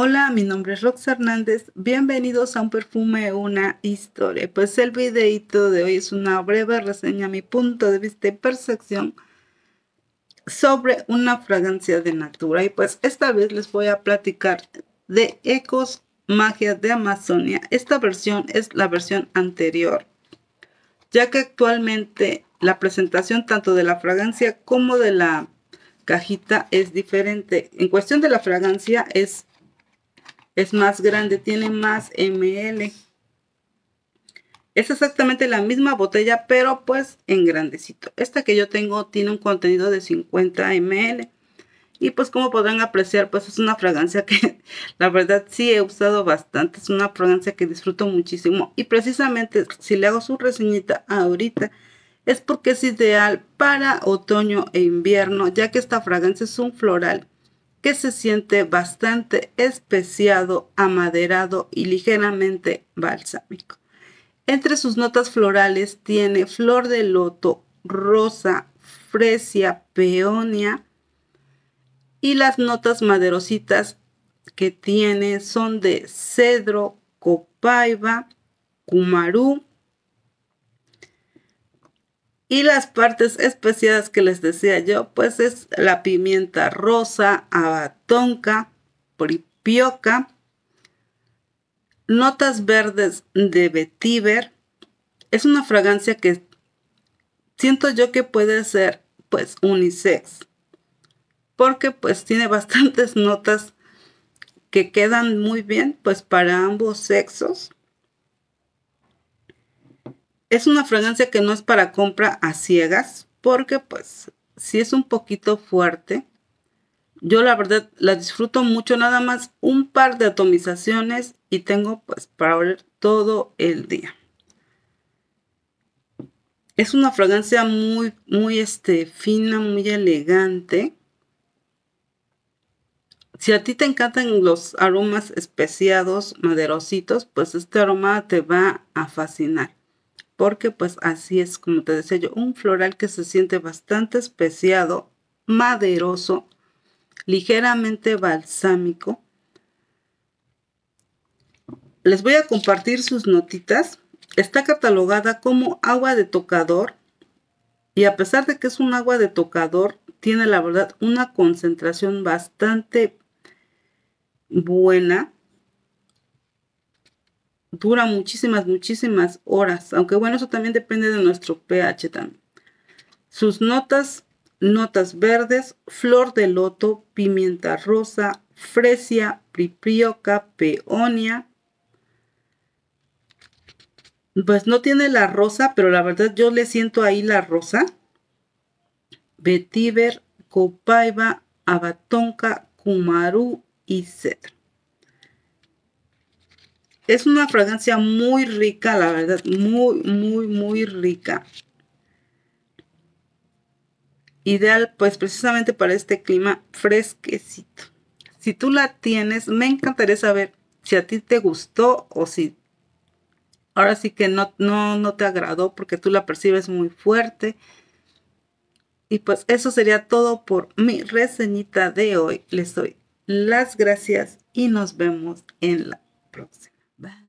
Hola, mi nombre es Rox Hernández. Bienvenidos a un perfume, una historia. Pues el videito de hoy es una breve reseña mi punto de vista y percepción sobre una fragancia de Natura. Y pues esta vez les voy a platicar de Ecos Magia de Amazonia. Esta versión es la versión anterior, ya que actualmente la presentación tanto de la fragancia como de la cajita es diferente. En cuestión de la fragancia es es más grande, tiene más ml. Es exactamente la misma botella, pero pues en grandecito. Esta que yo tengo tiene un contenido de 50 ml. Y pues como podrán apreciar, pues es una fragancia que la verdad sí he usado bastante. Es una fragancia que disfruto muchísimo. Y precisamente si le hago su reseñita ahorita, es porque es ideal para otoño e invierno, ya que esta fragancia es un floral que se siente bastante especiado, amaderado y ligeramente balsámico. Entre sus notas florales tiene flor de loto, rosa, fresia, peonia y las notas maderositas que tiene son de cedro, copaiba, cumarú, y las partes especiadas que les decía yo, pues es la pimienta rosa, abatonca, pripioca, notas verdes de vetiver. Es una fragancia que siento yo que puede ser pues unisex. Porque pues tiene bastantes notas que quedan muy bien pues para ambos sexos. Es una fragancia que no es para compra a ciegas porque pues si es un poquito fuerte. Yo la verdad la disfruto mucho, nada más un par de atomizaciones y tengo pues para oler todo el día. Es una fragancia muy, muy este, fina, muy elegante. Si a ti te encantan los aromas especiados, maderositos, pues este aroma te va a fascinar porque pues así es como te decía yo, un floral que se siente bastante especiado, maderoso, ligeramente balsámico. Les voy a compartir sus notitas. Está catalogada como agua de tocador y a pesar de que es un agua de tocador, tiene la verdad una concentración bastante buena dura muchísimas, muchísimas horas. Aunque bueno, eso también depende de nuestro pH también. Sus notas, notas verdes, flor de loto, pimienta rosa, fresia, priprioca, peonia. Pues no tiene la rosa, pero la verdad yo le siento ahí la rosa. Vetiver, copaiba, abatonca, cumaru y cedro. Es una fragancia muy rica, la verdad, muy, muy, muy rica. Ideal, pues precisamente para este clima fresquecito. Si tú la tienes, me encantaría saber si a ti te gustó o si ahora sí que no, no, no te agradó porque tú la percibes muy fuerte. Y pues eso sería todo por mi reseñita de hoy. Les doy las gracias y nos vemos en la próxima. But.